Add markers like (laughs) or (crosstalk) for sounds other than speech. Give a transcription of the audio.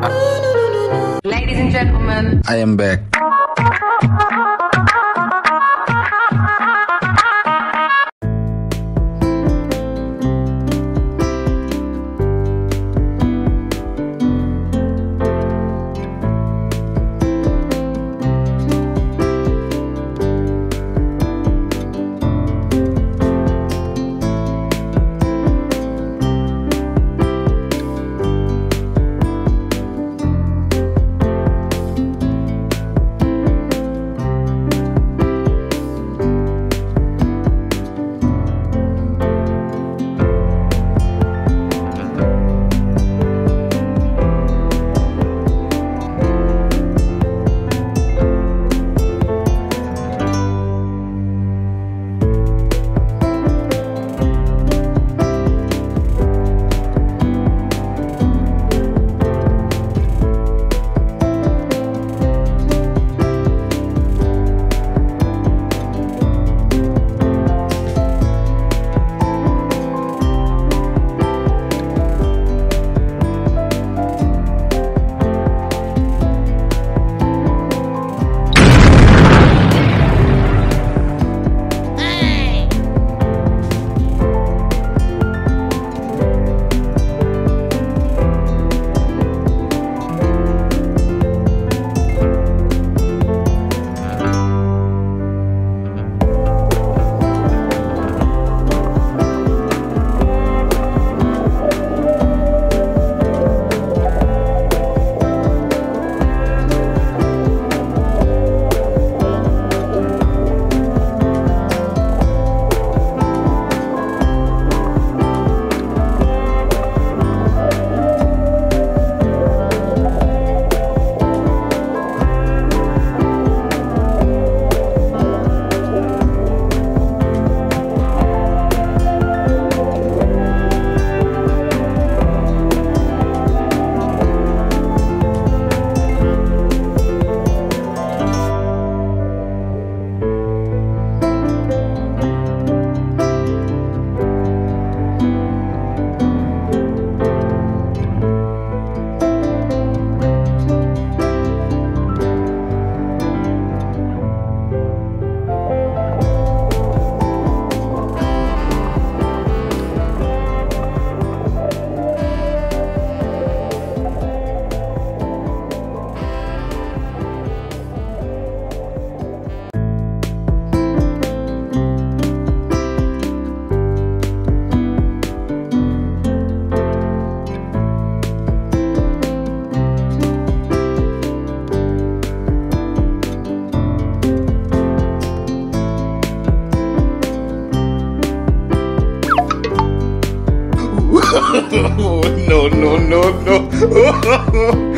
Ladies and gentlemen, I am back. No, no, no, no. (laughs)